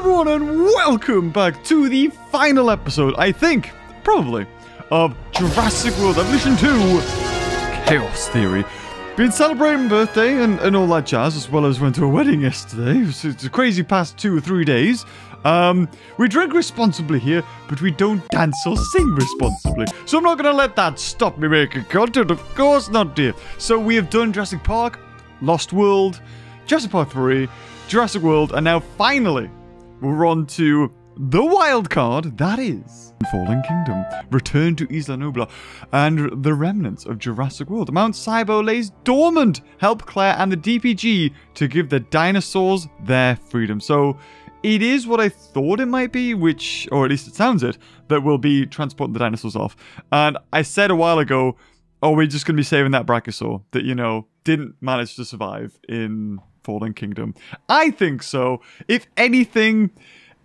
everyone, and welcome back to the final episode, I think, probably, of Jurassic World Evolution 2 Chaos Theory. Been celebrating birthday and, and all that jazz, as well as went to a wedding yesterday. It's, it's a crazy past two or three days. Um, we drink responsibly here, but we don't dance or sing responsibly. So I'm not going to let that stop me making content, of course not, dear. So we have done Jurassic Park, Lost World, Jurassic Park 3, Jurassic World, and now finally, we're on to the wild card, that is Fallen Kingdom, Return to Isla Nublar, and the remnants of Jurassic World. Mount Sibo lays dormant. Help Claire and the DPG to give the dinosaurs their freedom. So it is what I thought it might be, which, or at least it sounds it, that will be transporting the dinosaurs off. And I said a while ago, oh, we're just going to be saving that Brachiosaur that, you know, didn't manage to survive in Fallen Kingdom? I think so. If anything,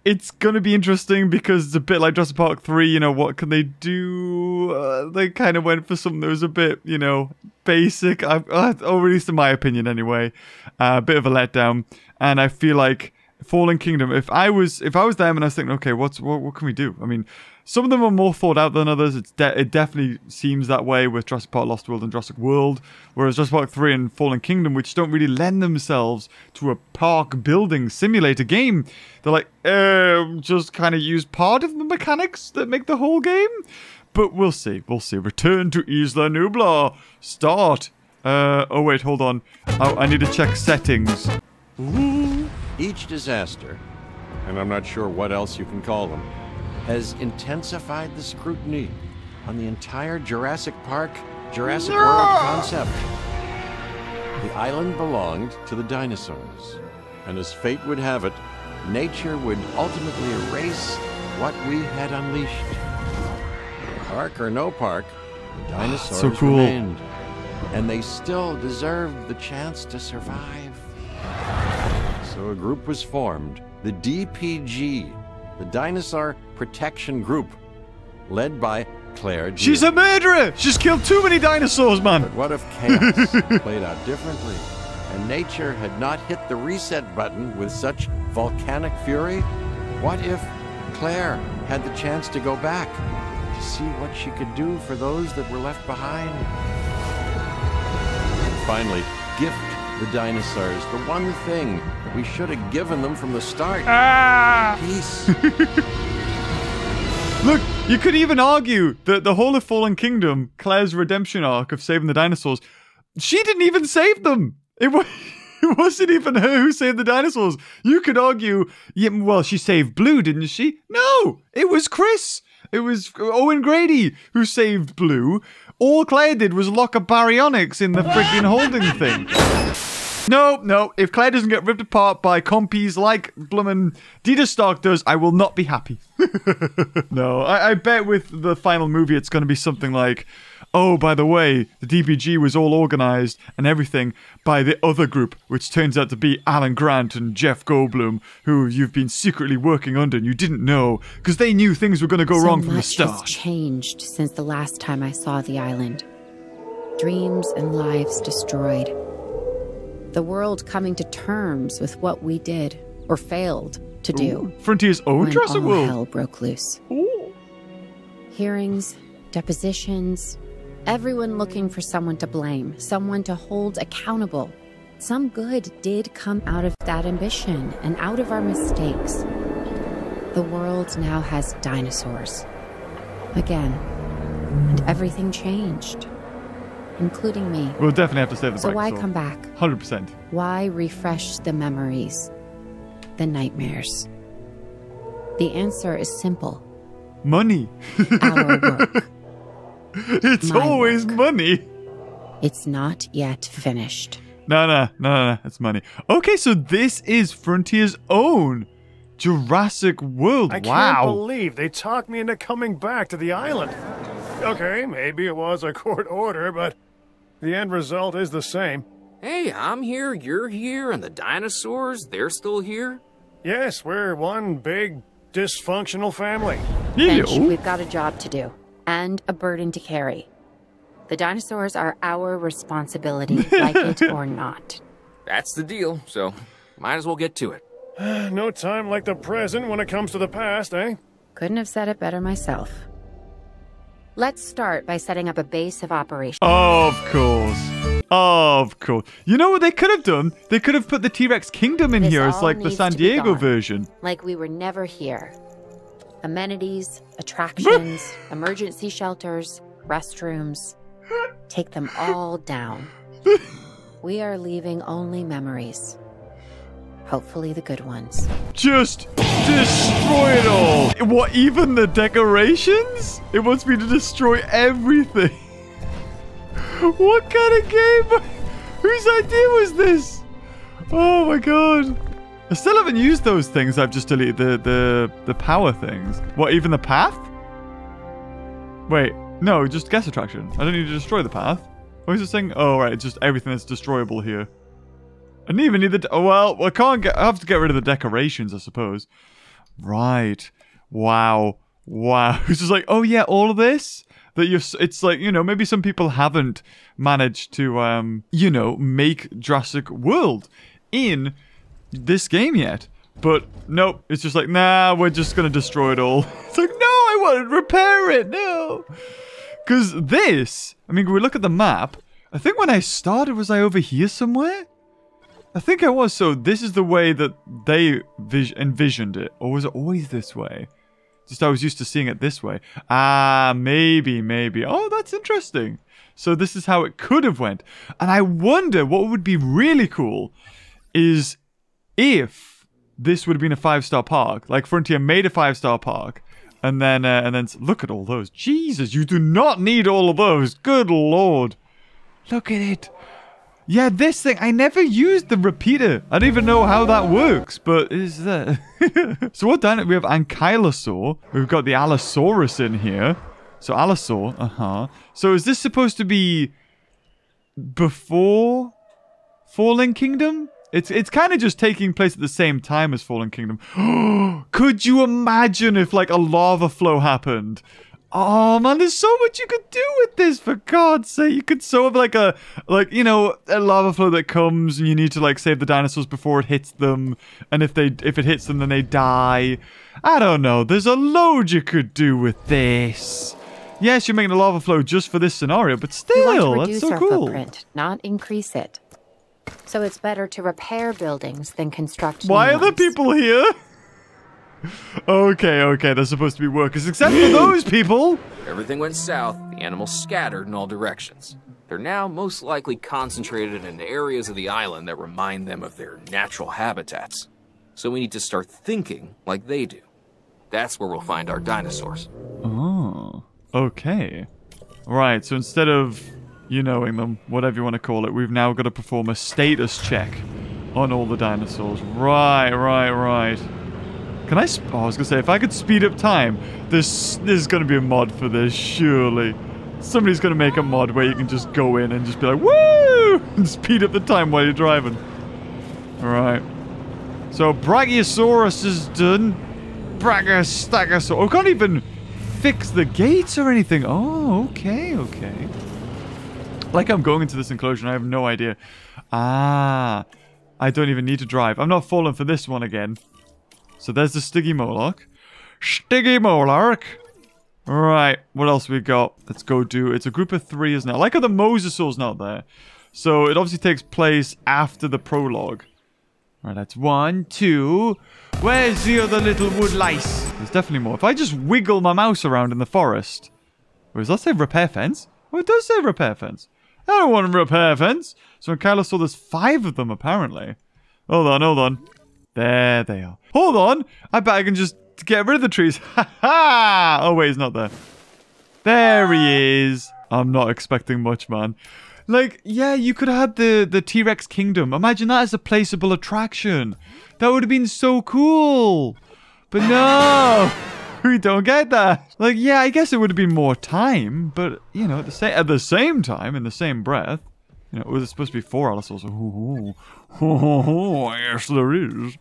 it's gonna be interesting because it's a bit like Jurassic Park 3, you know, what can they do? Uh, they kind of went for something that was a bit, you know, basic, I, uh, or at least in my opinion anyway, uh, a bit of a letdown. And I feel like Fallen Kingdom, if I was if I was them and I was thinking, okay, what's what, what can we do? I mean, some of them are more thought out than others. De- it definitely seems that way with Jurassic Park Lost World and Jurassic World, whereas Jurassic Park 3 and Fallen Kingdom, which don't really lend themselves to a park building simulator game, they're like, um, just kind of use part of the mechanics that make the whole game. But we'll see, we'll see. Return to Isla Nublar. Start. Uh, oh wait, hold on. Oh, I need to check settings. Each disaster, and I'm not sure what else you can call them, has intensified the scrutiny on the entire Jurassic Park, Jurassic World concept. The island belonged to the dinosaurs, and as fate would have it, nature would ultimately erase what we had unleashed. Park or no park, the ah, dinosaurs So cool. remained, and they still deserved the chance to survive. So a group was formed, the DPG, the Dinosaur Protection Group, led by Claire Deal. She's a murderer! She's killed too many dinosaurs, man! But what if chaos played out differently, and nature had not hit the reset button with such volcanic fury? What if Claire had the chance to go back to see what she could do for those that were left behind? And finally, gift the dinosaurs the one thing we should have given them from the start. Ah! Peace. Look, you could even argue that the whole of Fallen Kingdom, Claire's redemption arc of saving the dinosaurs, she didn't even save them. It, was, it wasn't even her who saved the dinosaurs. You could argue, yeah, well, she saved Blue, didn't she? No, it was Chris. It was Owen Grady who saved Blue. All Claire did was lock a baryonyx in the freaking holding thing. No, no. If Claire doesn't get ripped apart by compies like Blummin Dieter Stark does, I will not be happy. no, I, I bet with the final movie, it's going to be something like, oh, by the way, the DPG was all organized and everything by the other group, which turns out to be Alan Grant and Jeff Goldblum, who you've been secretly working under and you didn't know because they knew things were going to go so wrong from the much has start. changed since the last time I saw the island. Dreams and lives destroyed. The world coming to terms with what we did or failed to do Frontier's own when Jurassic all World. hell broke loose. Ooh. Hearings, depositions, everyone looking for someone to blame, someone to hold accountable. Some good did come out of that ambition and out of our mistakes. The world now has dinosaurs. Again. And everything changed. Including me. We'll definitely have to save the So why come back? 100%. Why refresh the memories? The nightmares? The answer is simple. Money. Our work. it's My always work. money. It's not yet finished. No, no, no, no, no, it's money. Okay, so this is Frontier's own Jurassic World. Wow. I can't believe they talked me into coming back to the island. Okay, maybe it was a court order, but the end result is the same. Hey, I'm here, you're here, and the dinosaurs, they're still here? Yes, we're one big dysfunctional family. Finch, Ew. we've got a job to do and a burden to carry. The dinosaurs are our responsibility, like it or not. That's the deal, so might as well get to it. No time like the present when it comes to the past, eh? Couldn't have said it better myself. Let's start by setting up a base of operations. Of course. Of course. You know what they could have done? They could have put the T-Rex Kingdom in This here as like the San Diego version. like we were never here. Amenities, attractions, emergency shelters, restrooms. Take them all down. We are leaving only memories. Hopefully, the good ones. Just destroy it all. What, even the decorations? It wants me to destroy everything. what kind of game? Whose idea was this? Oh my god. I still haven't used those things. I've just deleted the, the, the power things. What, even the path? Wait, no, just guest attraction. I don't need to destroy the path. What is it saying? Oh, right, it's just everything that's destroyable here. I didn't even need the. Oh, well, I can't get. I have to get rid of the decorations, I suppose. Right. Wow. Wow. It's just like, oh yeah, all of this that you're... It's like you know maybe some people haven't managed to um you know make Jurassic World in this game yet. But nope, it's just like nah, we're just gonna destroy it all. It's like no, I want to repair it. No. Because this, I mean, we look at the map. I think when I started, was I over here somewhere? I think I was. So this is the way that they vis- envisioned it, or was it always this way? Just I was used to seeing it this way. Ah, maybe, maybe. Oh, that's interesting. So this is how it could have went, and I wonder what would be really cool is if this would have been a five star park, like Frontier made a five star park, and then uh, and then look at all those. Jesus, you do not need all of those. Good lord, look at it. Yeah, this thing I never used the repeater. I don't even know how that works, but is that? so what done? We have Ankylosaur. We've got the Allosaurus in here. So Allosaur, uh huh. So is this supposed to be before Fallen Kingdom? It's it's kind of just taking place at the same time as Fallen Kingdom. could you imagine if like a lava flow happened? Oh man, there's so much you could do with this. For God's sake, you could so have like a like you know a lava flow that comes and you need to like save the dinosaurs before it hits them, and if they if it hits them then they die. I don't know. There's a load you could do with this. Yes, you're making a lava flow just for this scenario, but We want to still, that's so our cool. footprint, not increase it. So it's better to repair buildings than construct. Why new are the people here? Okay, okay, they're supposed to be workers, except for those people. Everything went south, the animals scattered in all directions. They're now most likely concentrated in areas of the island that remind them of their natural habitats. So we need to start thinking like they do. That's where we'll find our dinosaurs. Oh, okay. Right, so instead of you knowing them, whatever you want to call it, we've now got to perform a status check on all the dinosaurs. Right, right, right. Can I? Oh, I was gonna say if I could speed up time. This there's gonna be a mod for this, surely. Somebody's gonna make a mod where you can just go in and just be like, woo, and speed up the time while you're driving. All right. So Brachiosaurus is done. Brachiostegosaurus. Oh, can't even fix the gates or anything. Oh, okay, okay. Like I'm going into this enclosure and I have no idea. Ah, I don't even need to drive. I'm not falling for this one again. So there's the Stiggy Moloch. Stiggy Moloch. Right, what else we got? Let's go do... It's a group of three, isn't it? I like how the Mosasaur's not there. So it obviously takes place after the prologue. Right, that's one, two. Where's the other little wood lice? There's definitely more. If I just wiggle my mouse around in the forest. Or does that say repair fence? Oh, it does say repair fence. I don't want a repair fence. So Ankylosaur there's five of them, apparently. Hold on, hold on. There they are. Hold on. I bet I can just get rid of the trees. Ha ha! Oh, wait, he's not there. There he is. I'm not expecting much, man. Like, yeah, you could have had the, the T-Rex Kingdom. Imagine that as a placeable attraction. That would have been so cool. But no, we don't get that. Like, yeah, I guess it would have been more time, but you know, at the same at the same time, in the same breath, you know, it was supposed to be four Allosaurs. Oh, oh, oh, oh, yes, there is.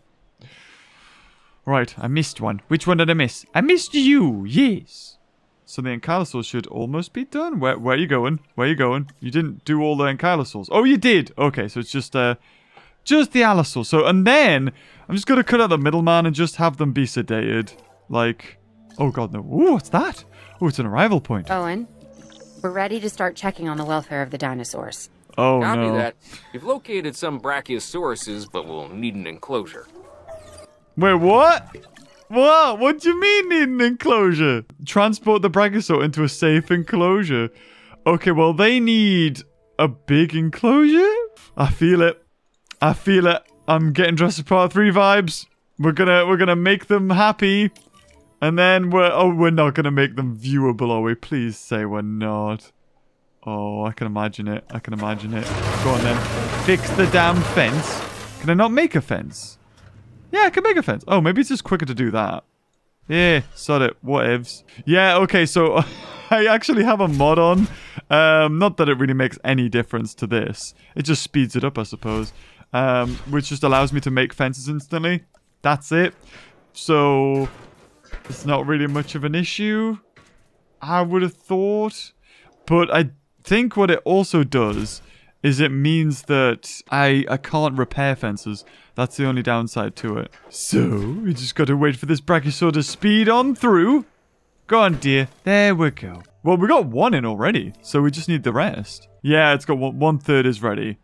Right, I missed one. Which one did I miss? I missed you. Yes. So the Ankylosaurs should almost be done. Where, where are you going? Where are you going? You didn't do all the Ankylosaurs. Oh, you did. Okay, so it's just uh, Just the Allosaur. So, and then I'm just going to cut out the middleman and just have them be sedated. Like, oh god, no. Ooh, what's that? Oh, it's an arrival point. Owen, we're ready to start checking on the welfare of the dinosaurs. Oh, Copy no. that. You've located some brachiosauruses, but we'll need an enclosure. Wait, what? What? What do you mean need an enclosure? Transport the Brachiosaur into a safe enclosure. Okay, well, they need a big enclosure? I feel it. I feel it. I'm getting Jurassic Park 3 vibes. We're gonna we're gonna make them happy. And then we're oh we're not gonna make them viewable, are we? Please say we're not. Oh, I can imagine it. I can imagine it. Go on then. Fix the damn fence. Can I not make a fence? Yeah, I can make a fence. Oh, maybe it's just quicker to do that. Yeah, sod it. What ifs? Yeah, okay, so I actually have a mod on. Um, not that it really makes any difference to this. It just speeds it up, I suppose. Um, which just allows me to make fences instantly. That's it. So, it's not really much of an issue. I would have thought. But I think what it also does is it means that I, I can't repair fences. That's the only downside to it. So, we just got to wait for this Brachiosaur to speed on through. Go on, dear. There we go. Well, we got one in already, so we just need the rest. Yeah, it's got one, one third is ready.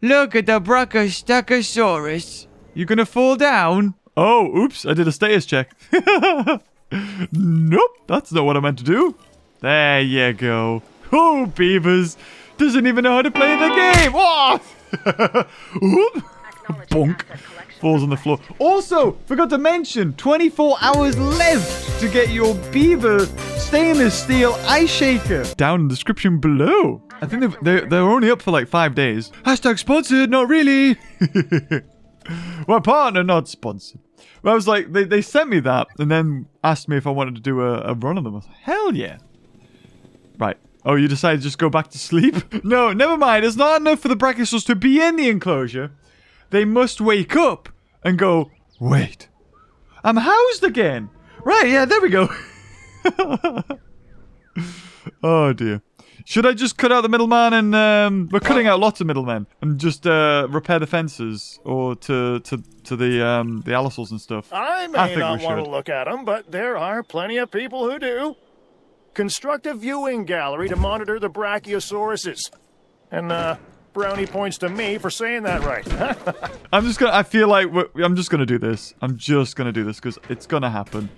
Look at the Brachiosaurus. You gonna fall down? Oh, oops, I did a status check. nope, that's not what I meant to do. There you go. Oh, Beavers doesn't even know how to play the game. Oh! Oop. Bonk. Falls on the floor. Also, forgot to mention, 24 hours left to get your Beaver stainless steel ice shaker. Down in the description below. I think they're, they're only up for like five days. Hashtag sponsored, not really. My partner, not sponsored. Well, I was like, they, they sent me that and then asked me if I wanted to do a, a run on them. Like, hell yeah. Right. Oh, you decided to just go back to sleep? no, never mind. It's not enough for the Brachiosaurs to be in the enclosure. They must wake up and go, wait, I'm housed again. Right, yeah, there we go. oh, dear. Should I just cut out the middleman and, um, we're cutting out lots of middlemen and just, uh, repair the fences or to, to, to the, um, the allosaurs and stuff? I may I think not we want to look at them, but there are plenty of people who do. Construct a viewing gallery to monitor the brachiosauruses. And, uh, brownie points to me for saying that right. I'm just gonna. I feel like I'm just gonna do this. I'm just gonna do this because it's gonna happen.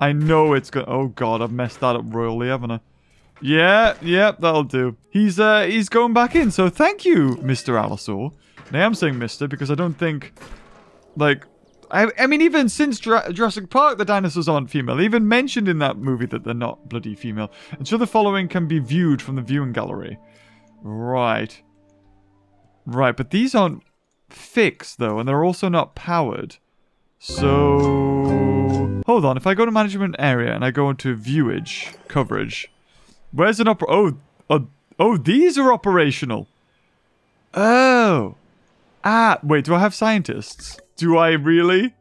I know it's gonna. Oh god, I've messed that up royally, haven't I? Yeah, yeah, that'll do. He's uh, he's going back in. So thank you, Mr. Allosaur. Now I am saying Mister because I don't think, like, I, I mean, even since Jura- Jurassic Park, the dinosaurs aren't female. Even mentioned in that movie that they're not bloody female. And so the following can be viewed from the viewing gallery. Right. Right, but these aren't fixed though, and they're also not powered. So hold on. If I go to management area and I go into viewage coverage, where's an oper? Oh, oh, oh, these are operational. Oh, ah. Wait, do I have scientists? Do I really?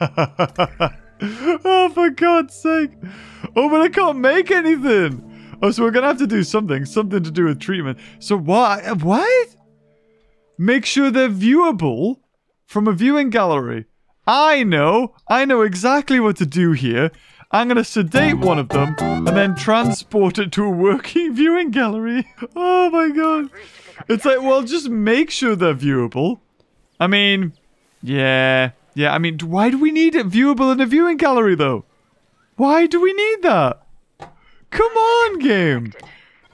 oh, for God's sake! Oh, but I can't make anything. Oh, so we're gonna have to do something, something to do with treatment. So what? What? Make sure they're viewable from a viewing gallery. I know. I know exactly what to do here. I'm going to sedate one of them and then transport it to a working viewing gallery. Oh my god. It's like, well, just make sure they're viewable. I mean, yeah. Yeah, I mean, why do we need it viewable in a viewing gallery, though? Why do we need that? Come on, game.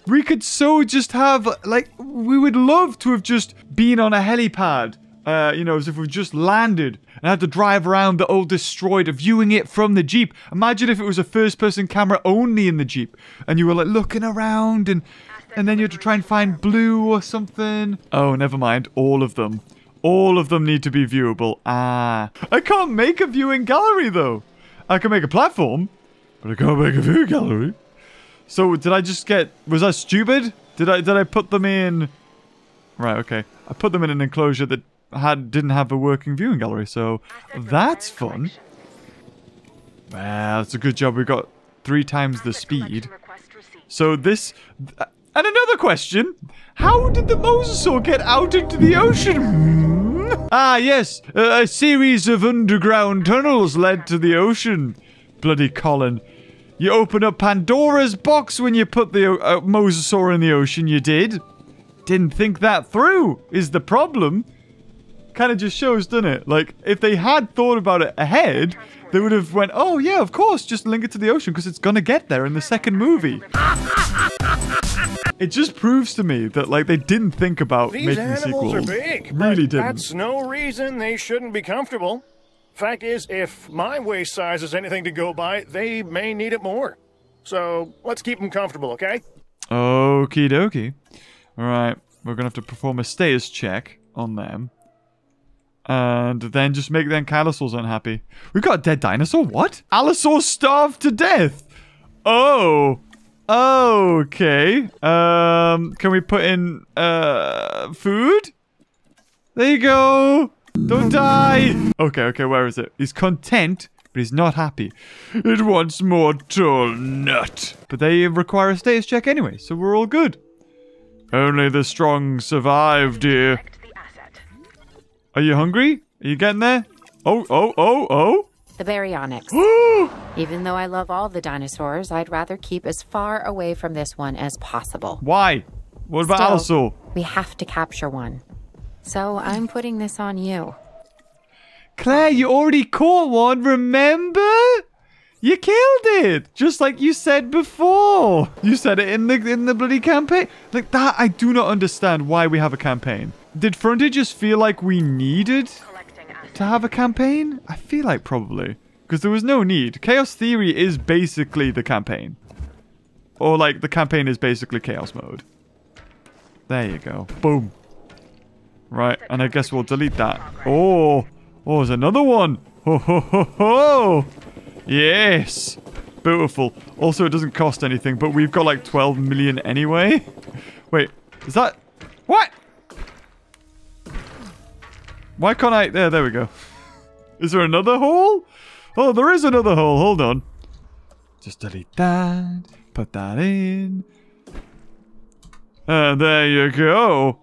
We could so just have, like, we would love to have just been on a helipad, uh, you know, as if we've just landed and had to drive around the old destroyed, viewing it from the Jeep. Imagine if it was a first person camera only in the Jeep and you were, like, looking around and, and then you had to try and find blue or something. Oh, never mind. All of them. All of them need to be viewable. Ah. I can't make a viewing gallery, though. I can make a platform, but I can't make a viewing gallery. So did I just get? Was I stupid? Did I did I put them in? Right. Okay. I put them in an enclosure that had didn't have a working viewing gallery. So that's fun. Well, that's a good job. We got three times the speed. So this, And another question. How did the mosasaur get out into the ocean? Hmm? Ah, yes. A, a series of underground tunnels led to the ocean. Bloody Colin. You open up Pandora's box when you put the uh, mosasaur in the ocean, you did. Didn't think that through, is the problem. Kind of just shows, doesn't it? Like, if they had thought about it ahead, they would have went, oh yeah, of course, just link it to the ocean because it's gonna get there in the second movie. It just proves to me that like they didn't think about These making animals sequels. are big. Really didn't. That's no reason they shouldn't be comfortable. Fact is, if my waist size is anything to go by, they may need it more. So let's keep them comfortable, okay? Okie dokie. Alright, we're gonna have to perform a status check on them. And then just make them Allosaurs unhappy. We've got a dead dinosaur? What? Allosaur starved to death! Oh. Okay. Um, can we put in, uh, food? There you go. Don't die. Okay, okay, where is it? He's content, but he's not happy. It wants more tall nut. But they require a status check anyway, so we're all good. Only the strong survive, dear. Are you hungry? Are you getting there? Oh, oh, oh, oh. The baryonyx. Even though I love all the dinosaurs, I'd rather keep as far away from this one as possible. Why? What about Allosaur? We have to capture one. So I'm putting this on you. Claire, you already caught one, remember? You killed it, just like you said before. You said it in the in the bloody campaign. Like that, I do not understand why we have a campaign. Did Frontier just feel like we needed to have a campaign? I feel like probably because there was no need. Chaos Theory is basically the campaign, or like the campaign is basically Chaos Mode. There you go. Boom. Right, and I guess we'll delete that. Oh, oh, there's another one. Ho ho ho ho! Yes, beautiful. Also, it doesn't cost anything, but we've got like 12 million anyway. Wait, is that what? Why can't I? There, there we go. Is there another hole? Oh, there is another hole. Hold on. Just delete that. Put that in. And there you go.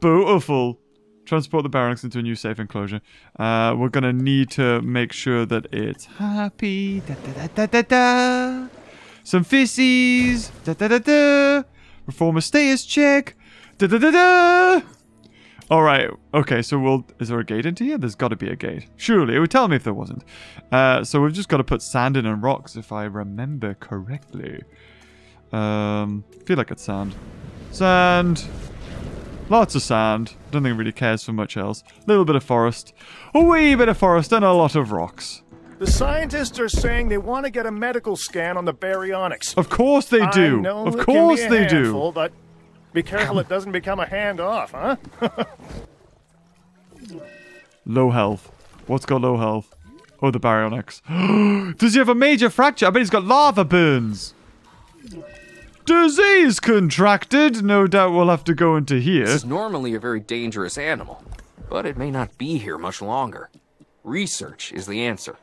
Beautiful. Transport the barracks into a new safe enclosure. Uh, we're gonna need to make sure that it's happy. Da, da, da, da, da, da. Some fissies. Da, da, da, da. Perform a status check. Da, da, da, da. All right. Okay. So we'll. Is there a gate into here? There's got to be a gate. Surely it would tell me if there wasn't. Uh, so we've just got to put sand in and rocks, if I remember correctly. Um, feel like it's sand. Sand. Lots of sand. Don't think it really cares for much else. Little bit of forest. A wee bit of forest and a lot of rocks. The scientists are saying they want to get a medical scan on the baryonyx. Of course they do. Of course a they do. But be careful it doesn't become a handoff, huh? Low health. What's got low health? Oh, the baryonyx. Does he have a major fracture? I bet he's got lava burns. Disease contracted. No doubt we'll have to go into here. This is normally a very dangerous animal, but it may not be here much longer. Research is the answer.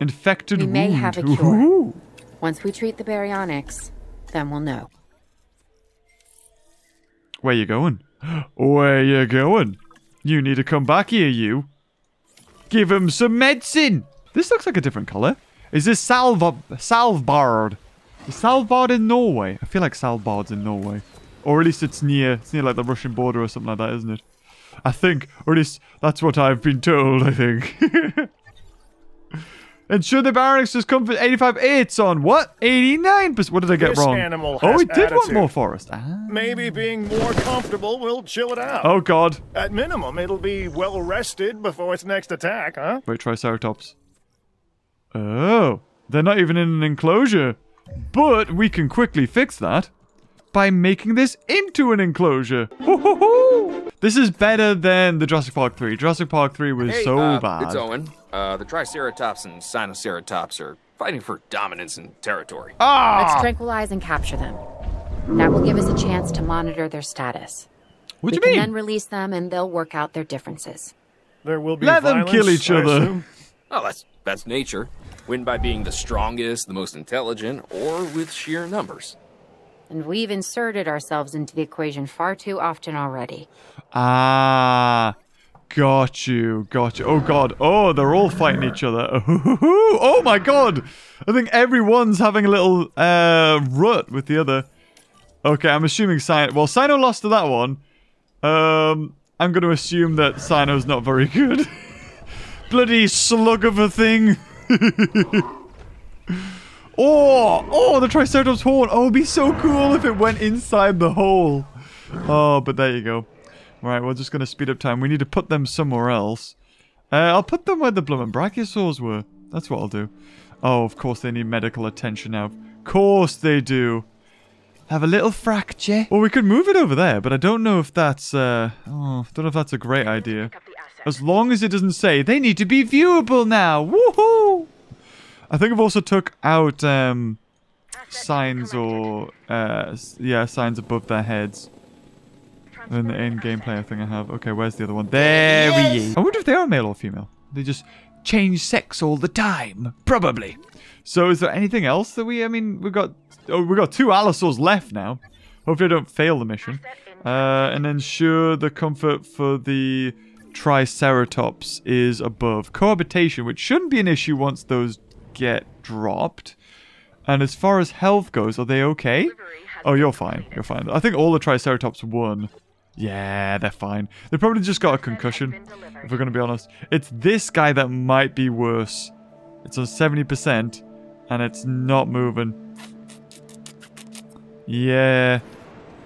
Infected We may have a cure. Ooh. Once we treat the baryonyx, then we'll know. Where you going? Where you going? You need to come back here, you. Give him some medicine. This looks like a different color. Is this Salva Salvbard? Is Salvbard in Norway? I feel like Salvbard's in Norway. Or at least it's near, it's near like the Russian border or something like that, isn't it? I think, or at least that's what I've been told, I think. and should the barracks just come for 85? It's on what? 89%? What did I get This wrong? animal oh, it did want more forest. Ah. Maybe being more comfortable will chill it out. Oh, God. At minimum, it'll be well rested before its next attack, huh? Wait, Triceratops. Oh, they're not even in an enclosure. But we can quickly fix that by making this into an enclosure. Ho-ho-ho! This is better than the Jurassic Park 3. Jurassic Park 3 was Hey, so uh, bad. It's Owen. Uh, the Triceratops and Sinoceratops are fighting for dominance and territory. Ah! Let's tranquilize and capture them. That will give us a chance to monitor their status. what we do can you then release them and they'll work out their differences. There will be Let them kill each other. Oh, that's that's nature. Win by being the strongest, the most intelligent, or with sheer numbers. And we've inserted ourselves into the equation far too often already. Ah, got you, got you. Oh god, oh, they're all fighting each other. Oh my god, I think everyone's having a little uh, rut with the other. Okay, I'm assuming Sino. Well, Sino lost to that one. Um, I'm going to assume that Sino's not very good. Bloody slug of a thing. oh, oh, the Triceratops horn. Oh, it'd be so cool if it went inside the hole. Oh, but there you go. Right, we're just going to speed up time. We need to put them somewhere else. Uh, I'll put them where the blooming brachiosaurs were. That's what I'll do. Oh, of course they need medical attention now. Of course they do. Have a little fracture. Well, we could move it over there, but I don't know if that's, uh... Oh, don't know if that's a great idea. As long as it doesn't say, they need to be viewable now. Woohoo! I think I've also took out, um... Signs or, uh... Yeah, signs above their heads. In the in gameplay, I think I have. Okay, where's the other one? There he is. I wonder if they are male or female. They just change sex all the time. Probably. So is there anything else that we, I mean, we've got, oh, we've got two Allosaurs left now. Hopefully I don't fail the mission. Uh, and ensure the comfort for the Triceratops is above. Cohabitation, which shouldn't be an issue once those get dropped. And as far as health goes, are they okay? Oh, you're fine. You're fine. I think all the Triceratops won. Yeah, they're fine. They probably just got a concussion, if we're going to be honest. It's this guy that might be worse. It's on 70%, and it's not moving. Yeah,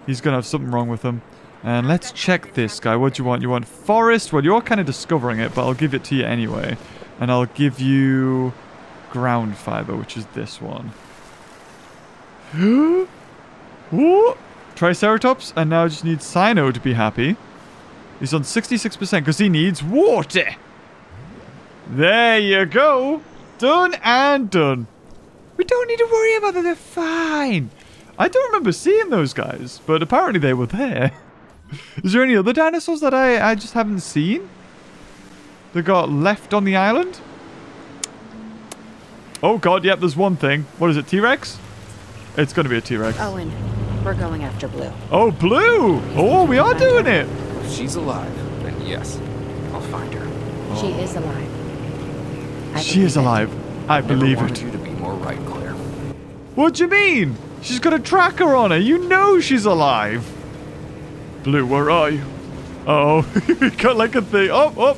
he's going to have something wrong with him. And let's check this guy. What do you want? You want forest? Well, you're kind of discovering it, but I'll give it to you anyway. And I'll give you ground fiber, which is this one. Ooh. Triceratops, and now I just need Sino to be happy. He's on 66% because he needs water. There you go. Done and done. We don't need to worry about them. They're fine. I don't remember seeing those guys, but apparently they were there. Is there any other dinosaurs that I, I just haven't seen? That got left on the island? Oh god, yep, there's one thing. What is it, T-Rex? It's going to be a T-Rex. Owen, we're going after Blue. Oh, Blue! Oh, we are doing it! If she's alive, then yes, I'll find her. She is alive. I She believe is it. alive. I believe wanted it. you to be more right, Claire. What do you mean? She's got a tracker on her. You know she's alive. Blue, where are you? Uh oh, we got like a thing. Oh, oh.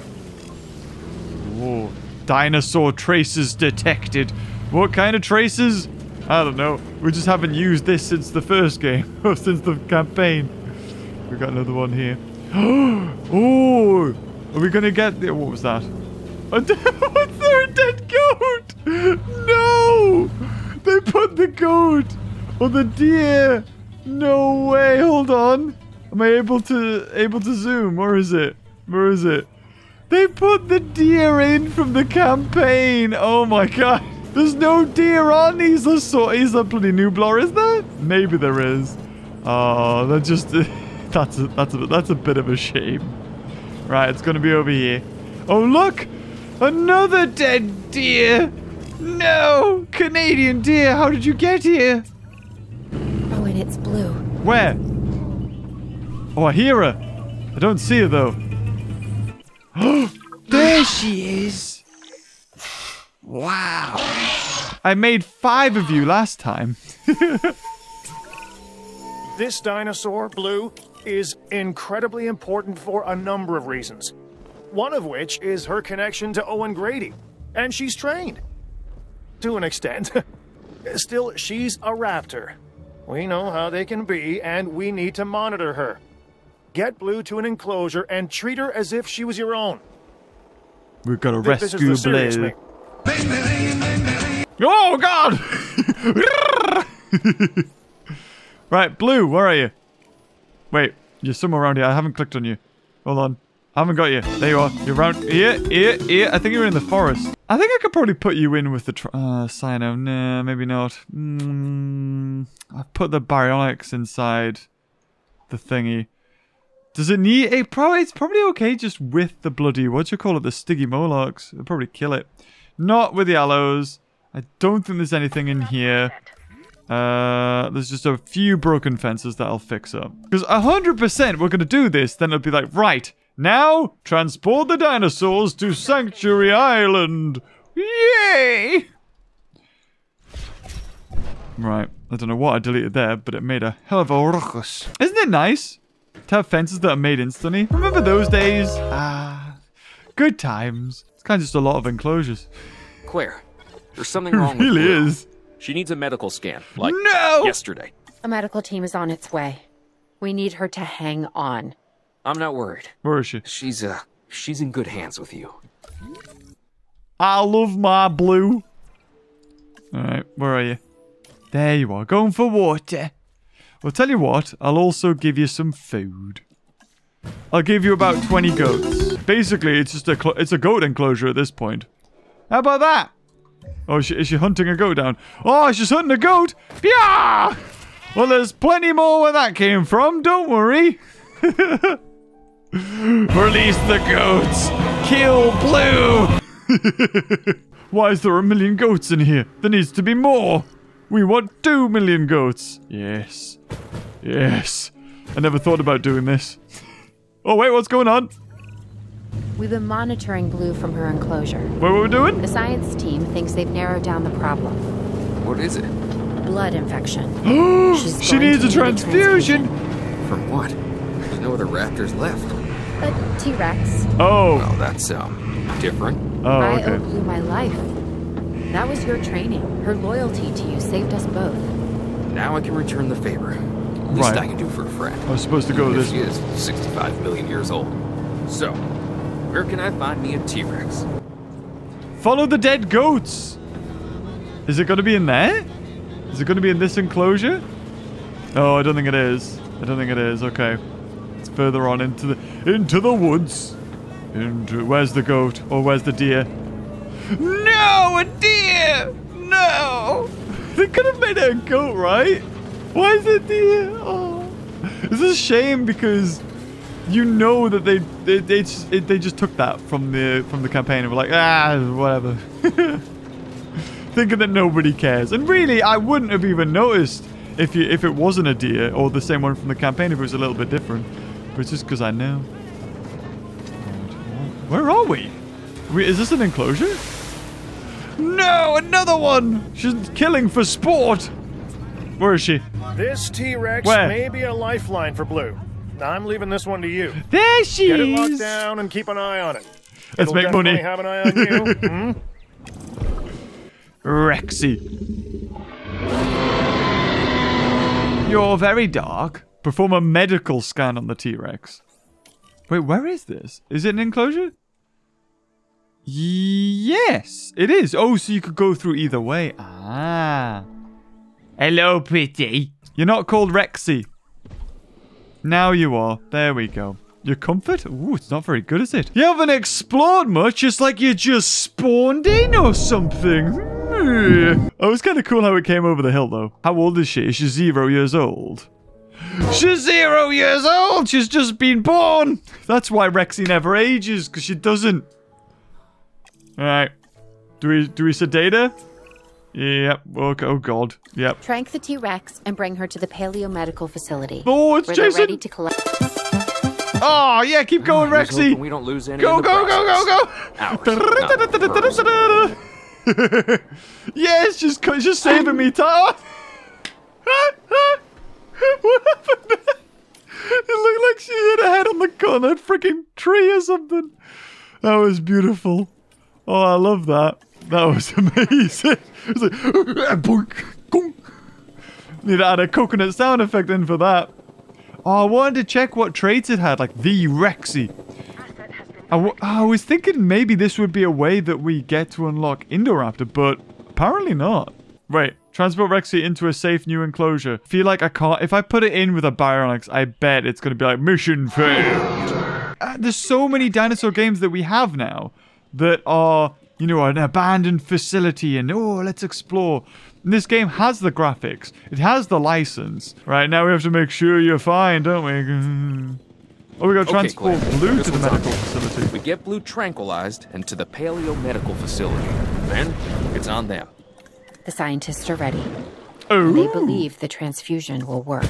Whoa. Dinosaur traces detected. What kind of traces? I don't know. We just haven't used this since the first game. Or since the campaign. We got another one here. oh! Are we gonna get the... What was that? What's there? A dead goat! No! They put the goat on the deer! No way! Hold on. Am I able to able to zoom? Where is it? Where is it? They put the deer in from the campaign. Oh my god. There's no deer on Isla so Isla bloody Nublar, is there? Maybe there is. Oh, that just that's a, that's a, that's a bit of a shame. Right, it's gonna be over here. Oh look, another dead deer. No, Canadian deer. How did you get here? Oh, and it's Blue. Where? Oh, I hear her. I don't see her though. there she is. Wow. I made five of you last time. This dinosaur, Blue, is incredibly important for a number of reasons. One of which is her connection to Owen Grady. And she's trained. To an extent. Still, she's a raptor. We know how they can be, and we need to monitor her. Get Blue to an enclosure and treat her as if she was your own. We've got to Th- rescue Blue. Oh God! right, Blue, where are you? Wait, you're somewhere around here. I haven't clicked on you. Hold on. I haven't got you. There you are. You're around here, here, here. I think you're in the forest. I think I could probably put you in with the tr- uh, Sino. Nah, maybe not. Mm, I've put the baryonyx inside the thingy. Does it need a probably it's probably okay just with the bloody what do you call it, the stiggy molochs. It'll probably kill it. Not with the aloes. I don't think there's anything in here. Uh, there's just a few broken fences that I'll fix up. Because 100% we're going to do this, then it'll be like, right, now transport the dinosaurs to Sanctuary Island. Yay! Right, I don't know what I deleted there, but it made a hell of a ruckus. Isn't it nice to have fences that are made instantly? Remember those days? Ah, good times. It's kind of just a lot of enclosures. Claire, there's something wrong really with Blue. is. She needs a medical scan, like No! yesterday. A medical team is on its way. We need her to hang on. I'm not worried. Where is she? She's uh she's in good hands with you. I love my blue. Alright, where are you? There you are, going for water. Well, tell you what, I'll also give you some food. I'll give you about 20 goats. Basically, it's just a it's a goat enclosure at this point. How about that? Oh, is she, is she hunting a goat down? Oh, she's hunting a goat! Yeah! Well, there's plenty more where that came from, don't worry. Release the goats! Kill Blue! Why is there a million goats in here? There needs to be more! We want two million goats! Yes. Yes. I never thought about doing this. Oh, wait, what's going on? We've been monitoring Blue from her enclosure. What were we doing? The science team thinks they've narrowed down the problem. What is it? Blood infection. She's She needs a need transfusion! From what? There's no other raptors left. A T-Rex. Oh. Well, that's um different. Oh, I owe okay. Blue my life. That was your training. Her loyalty to you saved us both. Now I can return the favor. Least Right. I can do for a friend. I was supposed to go Even this if she is 65 million years old. So, where can I find me a T-Rex? Follow the dead goats. Is it going to be in there? Is it going to be in this enclosure? Oh, I don't think it is. I don't think it is. Okay. It's further on into the into the woods. Into where's the goat or where's the deer? No, a deer! No! They could have made it a goat, right? Why is it deer? Oh, this is a shame because you know that they they they just, they just took that from the from the campaign and were like ah whatever, thinking that nobody cares. And really, I wouldn't have even noticed if you if it wasn't a deer or the same one from the campaign if it was a little bit different. But it's just because I know. Where are we? we? Is this an enclosure? No, another one! She's killing for sport! Where is she? This T-Rex may be a lifeline for Blue. I'm leaving this one to you. There she Get it is! locked down and keep an eye on it. Let's It'll make money. have an eye on you. hmm? Rexy. You're very dark. Perform a medical scan on the T-Rex. Wait, where is this? Is it an enclosure? Yes, it is. Oh, so you could go through either way. Ah. Hello, pretty. You're not called Rexy. Now you are. There we go. Your comfort? Ooh, it's not very good, is it? You haven't explored much. It's like you just spawned in or something. Hmm. Oh, it's kind of cool how it came over the hill, though. How old is she? Is she zero years old? She's zero years old. She's just been born. That's why Rexy never ages, because she doesn't. All right. Do we do we sedate her? Yep. Oh, okay. Oh God. Yep. Trank the T-Rex and bring her to the Paleo Medical Facility. Oh, it's where Jason. ready to collect. Oh yeah. Keep going, Here's Rexy. hoping We don't lose any. Go in the go go process. go Ours, not go. yes, just co- just saving me time. what happened? It looked like she hit her head on the on a freaking tree or something. That was beautiful. Oh, I love that. That was amazing. It was like boink, gong. Need to add a coconut sound effect in for that. Oh, I wanted to check what traits it had, like the Rexy. I, w- I was thinking maybe this would be a way that we get to unlock Indoraptor, but apparently not. Wait, transport Rexy into a safe new enclosure. Feel like I can't. If I put it in with a Baryonyx, I bet it's going to be like mission failed. Uh, there's so many dinosaur games that we have now that are, you know, an abandoned facility and oh, let's explore. And this game has the graphics, it has the license. Right now, we have to make sure you're fine, don't we? Oh, we got to transport Claire, Blue this to the one's on medical facility. We get Blue tranquilized and to the Paleo Medical Facility. Then it's on them. The scientists are ready. Oh. They believe the transfusion will work.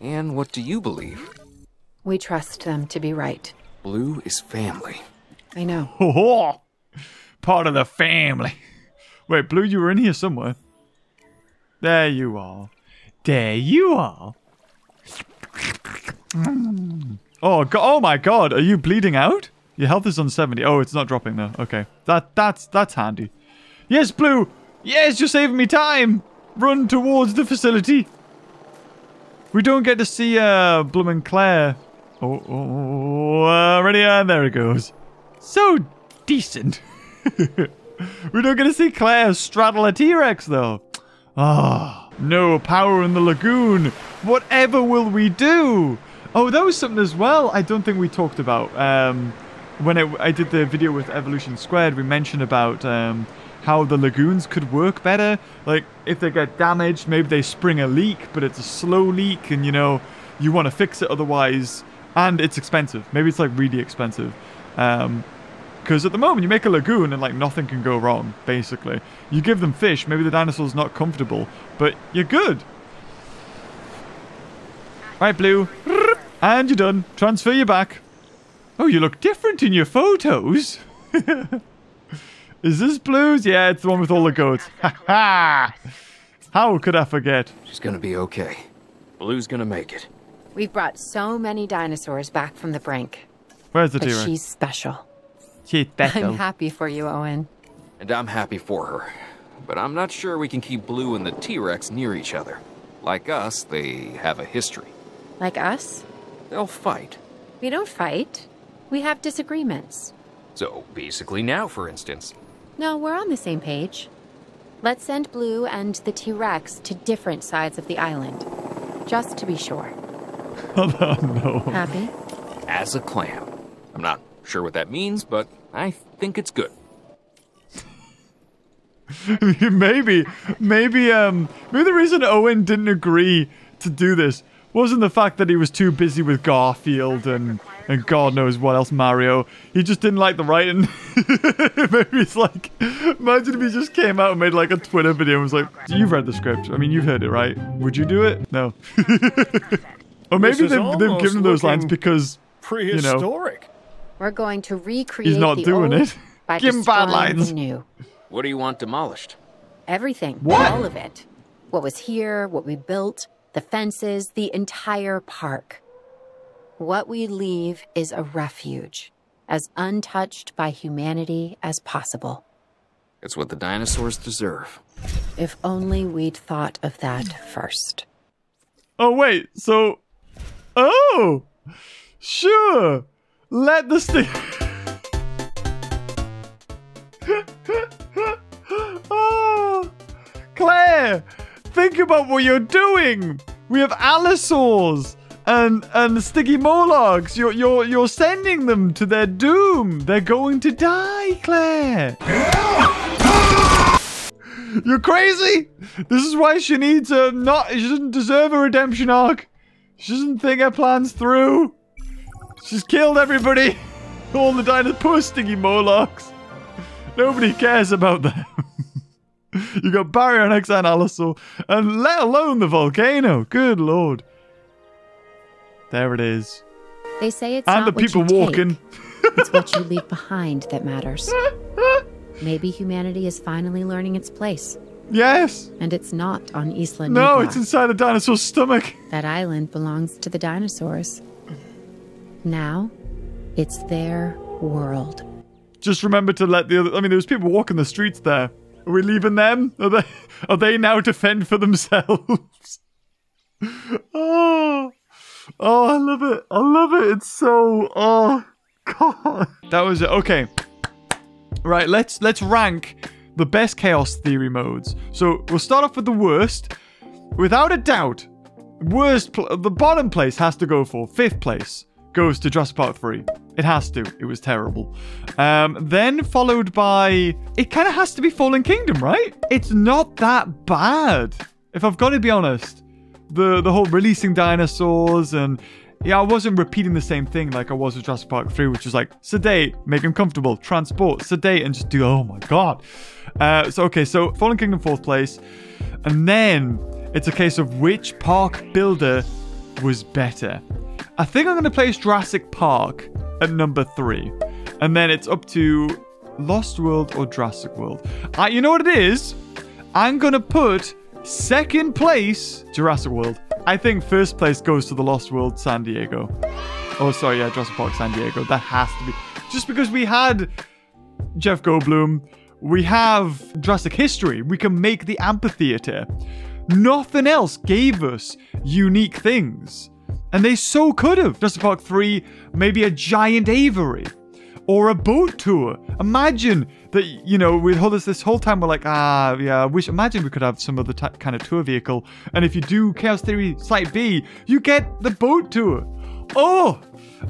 And what do you believe? We trust them to be right. Blue is family. I know. Oh, part of the family. Wait, Blue, you were in here somewhere. There you are. There you are. Mm. Oh, go- oh my god, are you bleeding out? Your health is on 70. Oh, it's not dropping though. Okay. That that's that's handy. Yes, Blue. Yes, you're saving me time. Run towards the facility. We don't get to see uh Blum and Claire. Oh, oh, uh, ready and there it goes. So decent. we don't get to see Claire straddle a T-Rex though. Ah, no power in the lagoon. Whatever will we do? Oh, that was something as well. I don't think we talked about. Um, when I did the video with Evolution Squared, we mentioned about um, how the lagoons could work better. Like if they get damaged, maybe they spring a leak, but it's a slow leak, and you know you want to fix it otherwise, and it's expensive. Maybe it's like really expensive. Um, because at the moment, you make a lagoon and like nothing can go wrong, basically. You give them fish, maybe the dinosaur's not comfortable, but you're good. Right, Blue. And you're done. Transfer you back. Oh, you look different in your photos. Is this Blue's? Yeah, it's the one with all the goats. Ha ha! How could I forget? She's gonna be okay. Blue's gonna make it. We've brought so many dinosaurs back from the brink. Where's the But T-Rex? she's special. She's I'm happy for you, Owen. And I'm happy for her. But I'm not sure we can keep Blue and the T-Rex near each other. Like us, they have a history. Like us? They'll fight. We don't fight. We have disagreements. So basically now, for instance. No, we're on the same page. Let's send Blue and the T Rex to different sides of the island. Just to be sure. oh no. Happy? As a clam. I'm not sure what that means, but I think it's good. maybe, maybe, um, maybe the reason Owen didn't agree to do this wasn't the fact that he was too busy with Garfield and and God knows what else, Mario. He just didn't like the writing. maybe it's like, imagine if he just came out and made like a Twitter video and was like, "You've read the script. I mean, you've heard it, right? Would you do it? No." or maybe they've, they've given those lines looking because Prehistoric. We're going to recreate he's not the doing old it. by Give him bad destroying lines. the new. What do you want demolished? Everything. What? All of it. What was here, what we built, the fences, the entire park. What we leave is a refuge, as untouched by humanity as possible. It's what the dinosaurs deserve. If only we'd thought of that first. Oh wait, so Oh sure. Let the stick Oh Claire, think about what you're doing. We have allosaurs and and Stygimolochs. You're you're you're sending them to their doom. They're going to die, Claire. You're crazy. This is why she needs a not. She doesn't deserve a redemption arc. She doesn't think her plans through. She's killed everybody. All the dinosaurs, poor Stygimolochs. Nobody cares about them. you got Baryonyx and Allosaur, and let alone the volcano. Good lord. There it is. They say it's and the people walking. Take, it's what you leave behind that matters. Maybe humanity is finally learning its place, yes. and it's not on Isla No, Nublar. it's inside a dinosaur's stomach. That island belongs to the dinosaurs. Now, it's their world. Just remember to let the other. I mean, there was people walking the streets there. Are we leaving them? Are they? Are they now to fend for themselves? oh, oh, I love it. I love it. It's so. Oh, God. That was it. Okay. Right. Let's let's rank the best chaos theory modes. So we'll start off with the worst. Without a doubt, worst. The bottom place has to go for fifth place goes to Jurassic Park 3. It has to. It was terrible. Um, then followed by. It kind of has to be Fallen Kingdom, right? It's not that bad. If I've got to be honest. The, the whole releasing dinosaurs and yeah, I wasn't repeating the same thing like I was with Jurassic Park 3, which was like sedate, make him comfortable, transport, sedate, and just do, oh my god. Uh, so, okay, so Fallen Kingdom fourth place. And then it's a case of which park builder was better. I think I'm going to place Jurassic Park at number three. And then it's up to Lost World or Jurassic World. Uh, you know what it is? I'm going to put second place Jurassic World. I think first place goes to the Lost World San Diego. Oh, sorry, yeah, Jurassic Park San Diego. That has to be. Just because we had Jeff Goldblum, we have Jurassic History, we can make the amphitheater. Nothing else gave us unique things. And they so could have. Jurassic Park 3, maybe a giant aviary or a boat tour. Imagine that, you know, we hold us this whole time, we're like, ah, yeah, I wish, imagine we could have some other kind of tour vehicle. And if you do Chaos Theory Site B, you get the boat tour. Oh!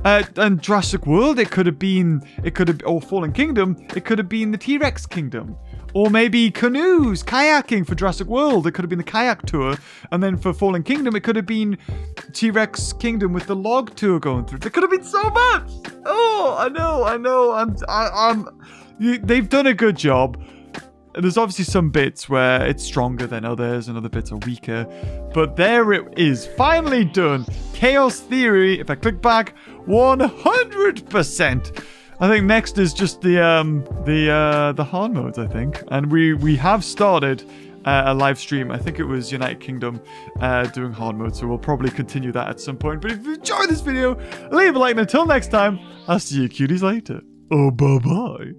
Uh, and Jurassic World, it could have been, it could have, or Fallen Kingdom, it could have been the T Rex Kingdom. Or maybe canoes, kayaking for Jurassic World. It could have been the kayak tour. And then for Fallen Kingdom, it could have been T Rex Kingdom with the log tour going through. There could have been so much. Oh, I know, I know. I'm, I, I'm. You, they've done a good job. And There's obviously some bits where it's stronger than others and other bits are weaker. But there it is, finally done. Chaos Theory, if I click back, 100%. I think next is just the um the uh the hard modes, I think. And we we have started uh, a live stream. I think it was United Kingdom uh, doing hard mode, so we'll probably continue that at some point. But if you enjoyed this video, leave a like, and until next time, I'll see you cuties later. Oh, bye-bye.